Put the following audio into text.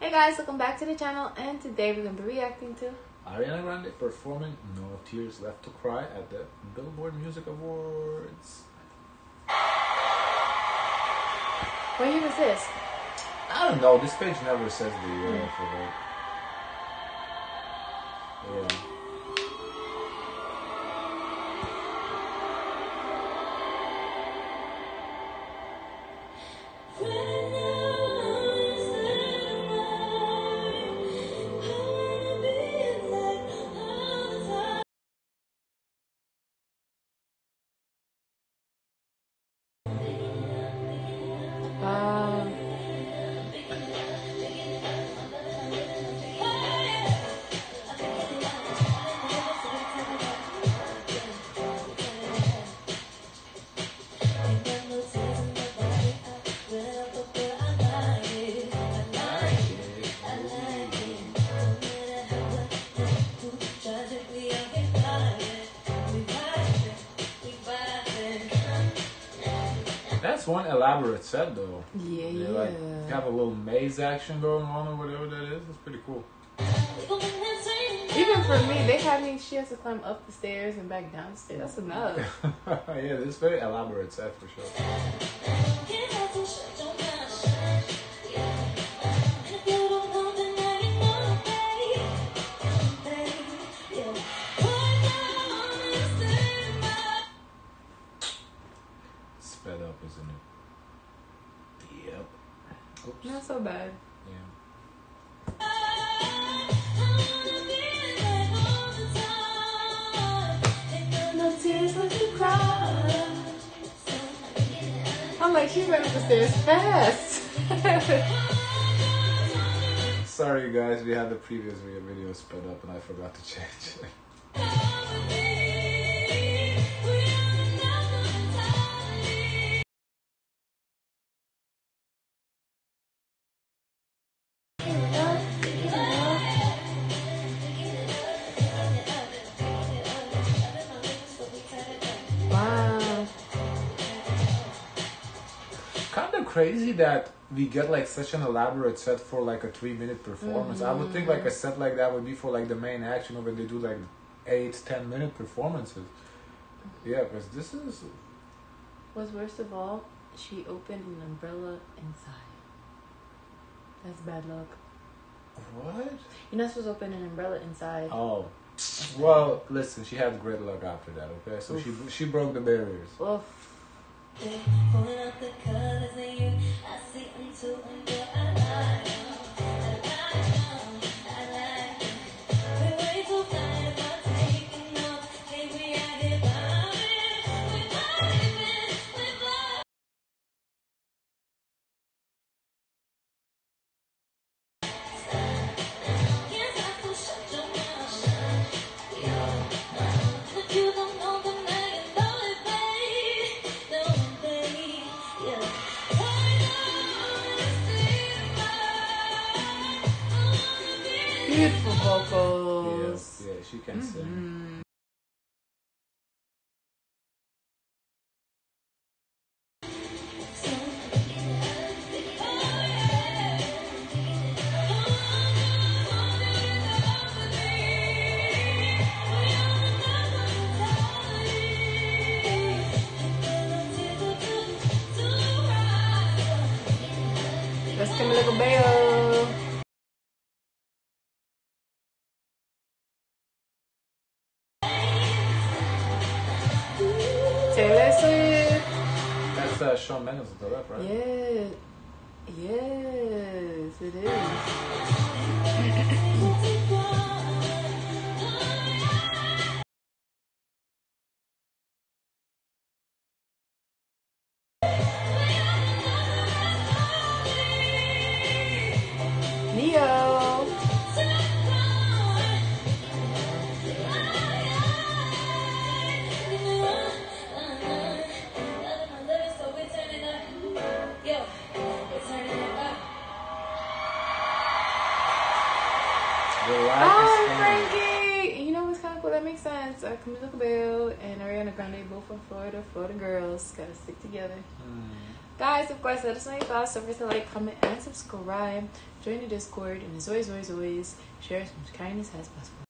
Hey guys, welcome back to the channel, and today we're gonna be reacting to. Ariana Grande performing No Tears Left to Cry at the Billboard Music Awards. What year was this? I don't know, this page never says the year for That's one elaborate set though. yeah, They yeah. like have a little maze action going on or whatever that is. It's pretty cool. Even for me, they had me. She has to climb up the stairs and back downstairs. That's enough. yeah, this is very elaborate set for sure. So bad. Yeah. No tears left to cry. I'm like, she went up the stairs fast. Sorry, guys. We had the previous video, video sped up, and I forgot to change it. crazy that we get like such an elaborate set for like a three-minute performance. I would think like a mm-hmm. set like that would be for like the main action, or when they do like eight, ten-minute performances. Yeah, because this is What's worst of all, she opened an umbrella inside. That's bad luck. what? You're not supposed to open an umbrella inside. Oh, well, listen. She had great luck after that. Okay, so she she broke the barriers. Oof. Pulling out the colors in you, I see them too, and girl, I like Beautiful vocals. Yes, yeah, she can sing. Mhm. Let's Camila Taylor Swift. That's uh, Shawn Mendes, the rap, right? Yeah. Yes, it is. Neo. Oh. Frankie! You know what's kind of cool? That makes sense. Uh, Camila Cabello and Ariana Grande both from Florida. Florida girls gotta stick together. Hmm. Guys, of course, let us know your thoughts. Don't forget to like, comment, and subscribe. Join the Discord, and as always, always, always, share as much kindness as possible.